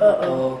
Uh-oh.